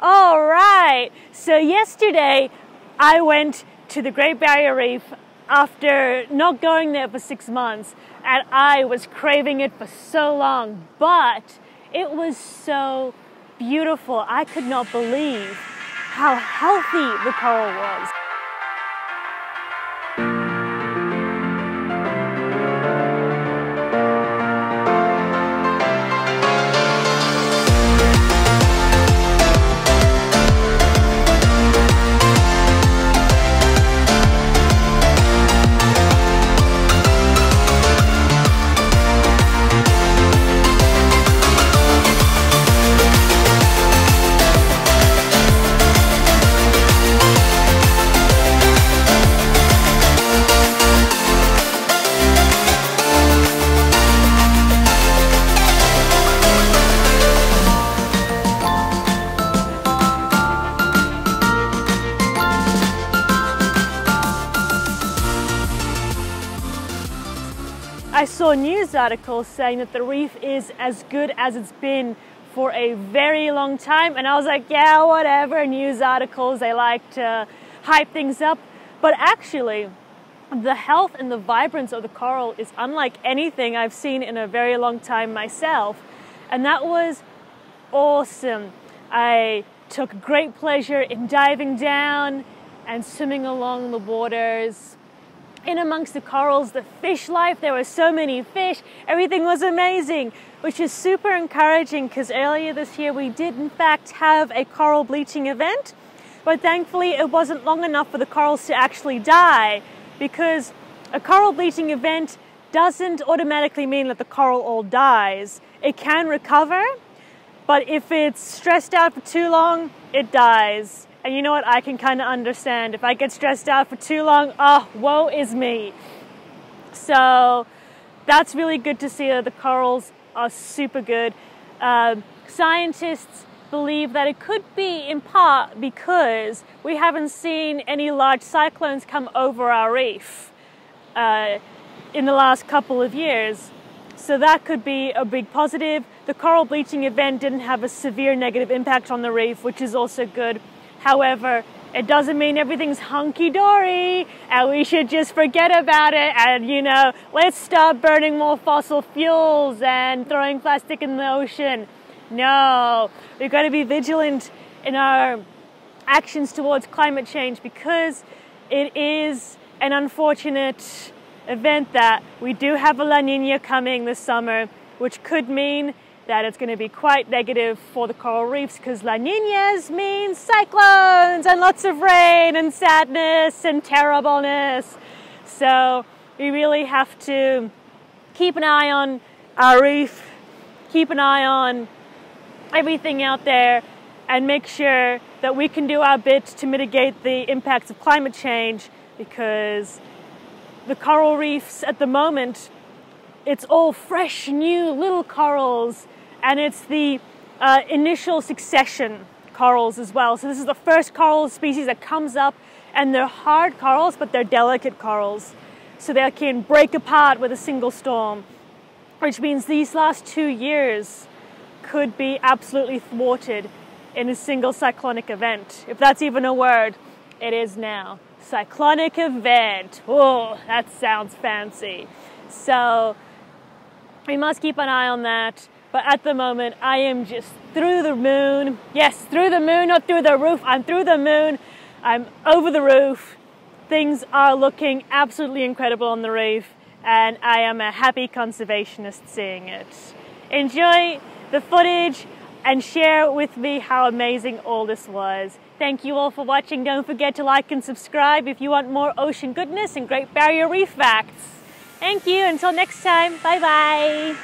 All right. So yesterday I went to the Great Barrier Reef after not going there for six months and I was craving it for so long, but it was so beautiful. I could not believe how healthy the coral was. I saw news articles saying that the reef is as good as it's been for a very long time. And I was like, yeah, whatever, news articles, they like to hype things up. But actually, the health and the vibrance of the coral is unlike anything I've seen in a very long time myself. And that was awesome. I took great pleasure in diving down and swimming along the waters, in amongst the corals, the fish life, there were so many fish, everything was amazing, which is super encouraging because earlier this year we did in fact have a coral bleaching event, but thankfully it wasn't long enough for the corals to actually die because a coral bleaching event doesn't automatically mean that the coral all dies. It can recover, but if it's stressed out for too long, it dies. And you know what? I can kind of understand. If I get stressed out for too long, oh, woe is me. So that's really good to see the corals are super good. Uh, scientists believe that it could be in part because we haven't seen any large cyclones come over our reef uh, in the last couple of years. So that could be a big positive. The coral bleaching event didn't have a severe negative impact on the reef, which is also good. However, it doesn't mean everything's hunky dory and we should just forget about it and, you know, let's stop burning more fossil fuels and throwing plastic in the ocean. No, we've got to be vigilant in our actions towards climate change because it is an unfortunate event that we do have a La Nina coming this summer, which could mean that it's going to be quite negative for the coral reefs because La Ninas means cyclones and lots of rain and sadness and terribleness. So we really have to keep an eye on our reef, keep an eye on everything out there, and make sure that we can do our bit to mitigate the impacts of climate change because the coral reefs at the moment it's all fresh, new little corals and it's the uh, initial succession corals as well. So this is the first coral species that comes up and they're hard corals, but they're delicate corals. So they can break apart with a single storm, which means these last two years could be absolutely thwarted in a single cyclonic event. If that's even a word, it is now. Cyclonic event. Oh, that sounds fancy. So we must keep an eye on that. But at the moment, I am just through the moon. Yes, through the moon, not through the roof. I'm through the moon. I'm over the roof. Things are looking absolutely incredible on the reef, and I am a happy conservationist seeing it. Enjoy the footage and share with me how amazing all this was. Thank you all for watching. Don't forget to like and subscribe if you want more ocean goodness and Great Barrier Reef facts. Thank you. Until next time. Bye bye.